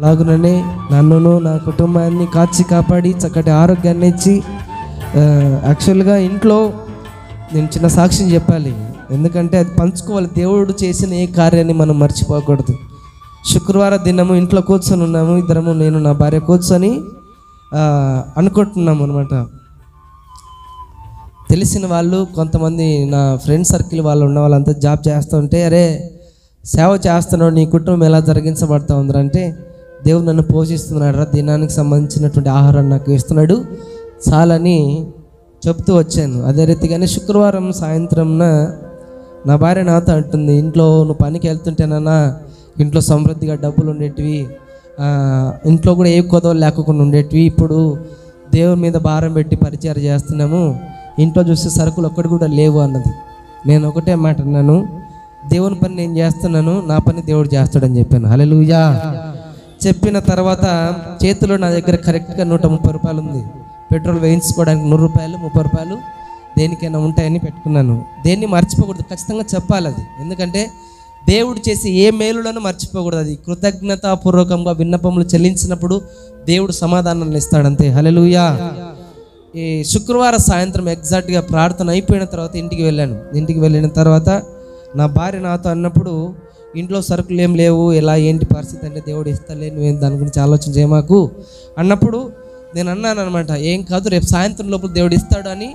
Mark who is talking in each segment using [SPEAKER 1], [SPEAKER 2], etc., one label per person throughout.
[SPEAKER 1] అలాగుననే నన్నును నా కుటుంబాన్ని కాచి కాపాడి చక్కటి ఆరోగ్యాన్ని ఇచ్చి యాక్చువల్గా ఇంట్లో నేను చిన్న సాక్ష్యం చెప్పాలి. ఎందుకంటే అది పంచుకోవాలి. దేవుడు చేసిన ఏ కార్యాన్ని మనం మర్చిపోకూడదు. శుక్రవారం దినము ఇంట్లో కూర్చొని ఉన్నాము. ఇద్దరము నేను నా భార్య కూర్చొని అనుకుంటున్నాము అనమాట తెలిసిన వాళ్ళు కొంతమంది నా ఫ్రెండ్ సర్కిల్ వాళ్ళు ఉన్న వాళ్ళంతా జాబ్ చేస్తుంటే అరే సేవ చేస్తున్నావు. నీ కుటుంబం ఎలా జరిగించబడతా ఉందంటే దేవుడు నన్ను పోషిస్తున్నాడు రా దినానికి సంబంధించినటువంటి ఆహారాన్ని నాకు ఇస్తున్నాడు. చాలని చెప్తూ వచ్చాను. అదే రీతిగానే శుక్రవారం సాయంత్రంన నా భార్య నాతో అంటుంది ఇంట్లో నువ్వు పనికి వెళ్తుంటేనన్నా ఇంట్లో సమృద్ధిగా డబ్బులు ఉండేటివి ఇంట్లో కూడా ఏ కొదవలు లేకుండా ఉండేటివి ఇప్పుడు దేవుని మీద భారం పెట్టి పరిచయం చేస్తున్నాము. ఇంట్లో చూస్తే సరుకులు ఒక్కటి కూడా లేవు అన్నది. నేను ఒకటే మాట అన్నాను దేవుని పని నేను చేస్తున్నాను నా పని దేవుడు చేస్తాడని చెప్పాను. హల్లెలూయా. చెప్పిన తర్వాత చేతిలో నా దగ్గర కరెక్ట్గా నూట ముప్పై రూపాయలు ఉంది. పెట్రోల్ వేయించుకోవడానికి నూరు రూపాయలు ముప్పై రూపాయలు దేనికైనా ఉంటాయని పెట్టుకున్నాను. దేన్ని మర్చిపోకూడదు ఖచ్చితంగా చెప్పాలి అది. ఎందుకంటే దేవుడు చేసే ఏ మేలులను మర్చిపోకూడదు అది. కృతజ్ఞతాపూర్వకంగా విన్నపములు చెల్లించినప్పుడు దేవుడు సమాధానాన్ని ఇస్తాడంతే. హలలుయా ఈ శుక్రవారం సాయంత్రం ఎగ్జాక్ట్గా ప్రార్థన అయిపోయిన తర్వాత ఇంటికి వెళ్ళాను. ఇంటికి వెళ్ళిన తర్వాత నా భార్య నాతో అన్నప్పుడు ఇంట్లో సరుకులు ఏం లేవు ఎలా ఏంటి పరిస్థితి అంటే దేవుడు ఇస్తలే నువ్వేం దాని గురించి ఆలోచన చేయమాకు. అన్నప్పుడు నేను అన్నాను అనమాట ఏం కాదు రేపు సాయంత్రం లోపల దేవుడు ఇస్తాడు అని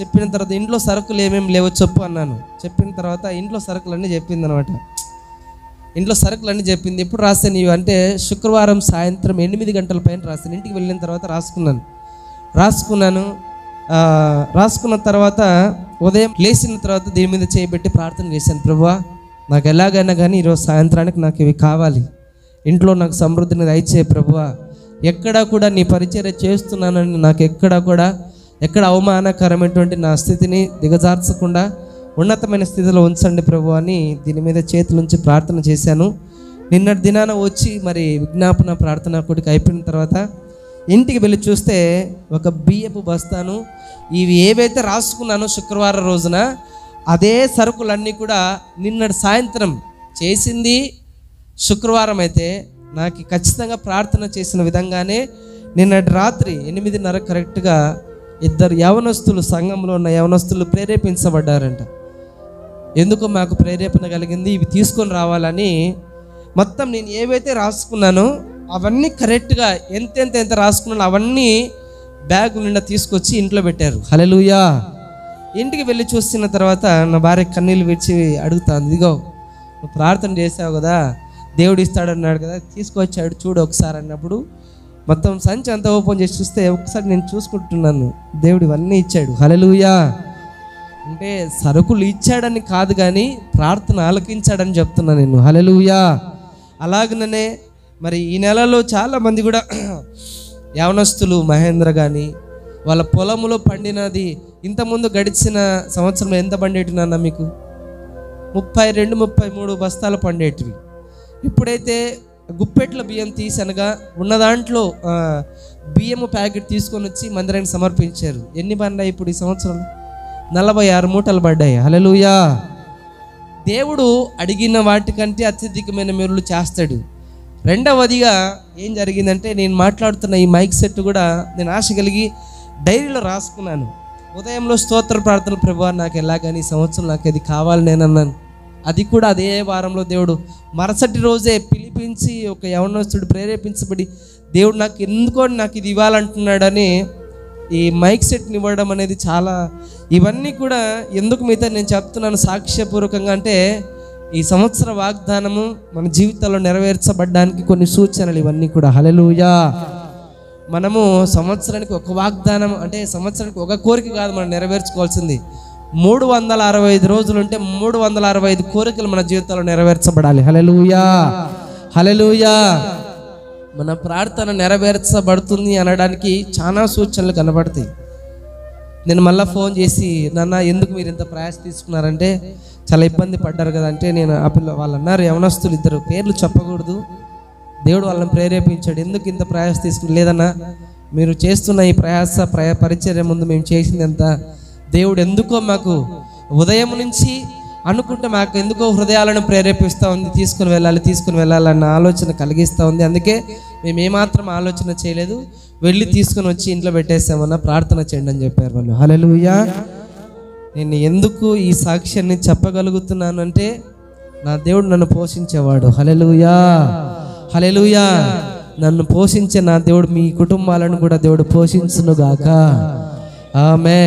[SPEAKER 1] చెప్పిన తర్వాత ఇంట్లో సరుకులు ఏమేమి లేవో చెప్పు అన్నాను. చెప్పిన తర్వాత ఇంట్లో సరుకులన్నీ చెప్పింది అనమాట ఇంట్లో సరుకులన్నీ చెప్పింది. ఎప్పుడు రాశాను ఇవి అంటే శుక్రవారం సాయంత్రం ఎనిమిది గంటల పైన రాశాను ఇంటికి వెళ్ళిన తర్వాత రాసుకున్నాను. రాసుకున్నాను. రాసుకున్న తర్వాత ఉదయం లేచిన తర్వాత దీని మీద చేయబెట్టి ప్రార్థన చేశాను. ప్రభువా నాకు ఎలాగైనా కానీ ఈరోజు సాయంత్రానికి నాకు ఇవి కావాలి. ఇంట్లో నాకు సమృద్ధిని దయచే ప్రభువా ఎక్కడా కూడా నీ పరిచర్య చేస్తున్నానని నాకు ఎక్కడా కూడా ఎక్కడ అవమానకరమైనటువంటి నా స్థితిని దిగజార్చకుండా ఉన్నతమైన స్థితిలో ఉంచండి ప్రభు అని దీని మీద చేతులుంచి ప్రార్థన చేశాను. నిన్నటి దినాన వచ్చి మరి విజ్ఞాపన ప్రార్థన కొడుకు అయిపోయిన తర్వాత ఇంటికి వెళ్ళి చూస్తే ఒక బియ్యపు బస్తాను ఇవి ఏవైతే రాసుకున్నానో శుక్రవారం రోజున అదే సరుకులన్నీ కూడా నిన్నటి సాయంత్రం చేసింది. శుక్రవారం అయితే నాకు ఖచ్చితంగా ప్రార్థన చేసిన విధంగానే నిన్నటి రాత్రి ఎనిమిదిన్నర కరెక్ట్గా ఇద్దరు యవనస్తులు సంఘంలో ఉన్న యవనస్తులు ప్రేరేపించబడ్డారంట. ఎందుకు మాకు ప్రేరేపణ కలిగింది? ఇవి తీసుకొని రావాలని మొత్తం నేను ఏవైతే రాసుకున్నానో అవన్నీ కరెక్ట్గా ఎంతెంత ఎంత రాసుకున్నానో అవన్నీ బ్యాగు నిండా తీసుకొచ్చి ఇంట్లో పెట్టారు. హలెలుయా ఇంటికి వెళ్ళి చూసిన తర్వాత నా భార్య కన్నీళ్ళు విడిచి అడుగుతాను ఇదిగో నువ్వు ప్రార్థన చేసావు కదా దేవుడు ఇస్తాడన్నాడు కదా తీసుకొచ్చాడు చూడు ఒకసారి అన్నప్పుడు మొత్తం సంచి అంతా ఓపెన్ చేసి చూస్తే ఒకసారి నేను చూసుకుంటున్నాను దేవుడు ఇవన్నీ ఇచ్చాడు హలలుయా అంటే సరుకులు ఇచ్చాడని కాదు కానీ ప్రార్థన ఆలకించాడని చెప్తున్నా నేను హలలుయా అలాగనే మరి ఈ నెలలో చాలామంది కూడా యవనస్తులు మహేంద్ర కానీ వాళ్ళ పొలములో పండినది ఇంతకుముందు గడిచిన సంవత్సరంలో ఎంత పండేటినన్నా మీకు? ముప్పై రెండు ముప్పై మూడు బస్తాలు పండేటివి. ఇప్పుడైతే గుప్పెట్ల బియ్యం తీసనగా ఉన్న దాంట్లో బియ్యము ప్యాకెట్ తీసుకొని వచ్చి మందిరానికి సమర్పించారు. ఎన్ని పడినాయి ఇప్పుడు ఈ సంవత్సరం? నలభై ఆరు మూటలు పడ్డాయి. హలలుయా దేవుడు అడిగిన వాటికంటే అత్యధికమైన మెరులు చేస్తాడు. రెండవదిగా ఏం జరిగిందంటే నేను మాట్లాడుతున్న ఈ మైక్ సెట్ కూడా నేను ఆశ కలిగి డైరీలో రాసుకున్నాను. ఉదయంలో స్తోత్ర ప్రార్థన ప్రభు నాకు ఎలాగని ఈ సంవత్సరం నాకు అది కావాలి నేను అన్నాను అది కూడా అదే వారంలో దేవుడు మరుసటి రోజే పిలిపించి ఒక యవనస్తుడు ప్రేరేపించబడి దేవుడు నాకు ఎందుకో నాకు ఇది ఇవ్వాలంటున్నాడని ఈ మైక్ సెట్ని ఇవ్వడం అనేది చాలా ఇవన్నీ కూడా ఎందుకు మీతో నేను చెప్తున్నాను సాక్ష్యపూర్వకంగా అంటే ఈ సంవత్సర వాగ్దానము మన జీవితంలో నెరవేర్చబడ్డానికి కొన్ని సూచనలు ఇవన్నీ కూడా. హలెలుయా మనము సంవత్సరానికి ఒక వాగ్దానం అంటే సంవత్సరానికి ఒక కోరిక కాదు మనం నెరవేర్చుకోవాల్సింది. మూడు వందల అరవై ఐదు రోజులు ఉంటే మూడు వందల అరవై ఐదు కోరికలు మన జీవితంలో నెరవేర్చబడాలి. హలెలుయా హలెలుయా మన ప్రార్థన నెరవేర్చబడుతుంది అనడానికి చాలా సూచనలు కనబడతాయి. నేను మళ్ళీ ఫోన్ చేసి నాన్న ఎందుకు మీరు ఇంత ప్రయాస తీసుకున్నారంటే? చాలా ఇబ్బంది పడ్డారు కదా అంటే నేను ఆ పిల్ల వాళ్ళు అన్నారు యవనస్తులు ఇద్దరు పేర్లు చెప్పకూడదు. దేవుడు వాళ్ళని ప్రేరేపించాడు. ఎందుకు ఇంత ప్రయాస తీసుకుని లేదన్నా మీరు చేస్తున్న ఈ ప్రయాస ప్రయ పరిచర్య ముందు మేము చేసింది ఎంత దేవుడు ఎందుకో మాకు ఉదయం నుంచి అనుకుంటే మాకు ఎందుకో హృదయాలను ప్రేరేపిస్తూ ఉంది తీసుకుని వెళ్ళాలి తీసుకుని వెళ్ళాలన్న ఆలోచన కలిగిస్తూ ఉంది. అందుకే మేము ఏమాత్రం ఆలోచన చేయలేదు. వెళ్ళి తీసుకుని వచ్చి ఇంట్లో పెట్టేసామన్న ప్రార్థన చేయండి అని చెప్పారు వాళ్ళు. హలలుయా నేను ఎందుకు ఈ సాక్ష్యాన్ని చెప్పగలుగుతున్నానంటే నా దేవుడు నన్ను పోషించేవాడు. హలెలుయా హలెలుయా నన్ను పోషించిన నా దేవుడు మీ కుటుంబాలను కూడా దేవుడు పోషించునుగాక. ఆమె